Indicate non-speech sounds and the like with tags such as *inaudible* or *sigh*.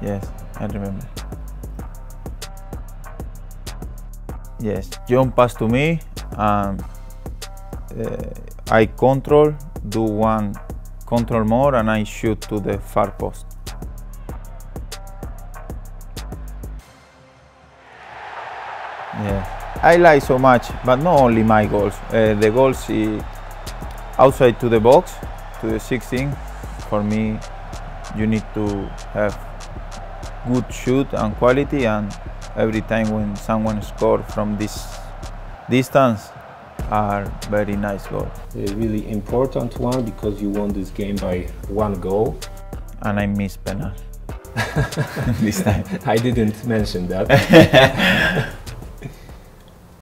Yes, I remember. Yes, John passed to me, and uh, I control, do one control more, and I shoot to the far post. Yeah, I like so much, but not only my goals. Uh, the goals outside to the box, to the 16. For me, you need to have good shoot and quality, and every time when someone score from this distance, are very nice goal. A really important one because you won this game by one goal. And I miss penalty *laughs* this time. *laughs* I didn't mention that. *laughs*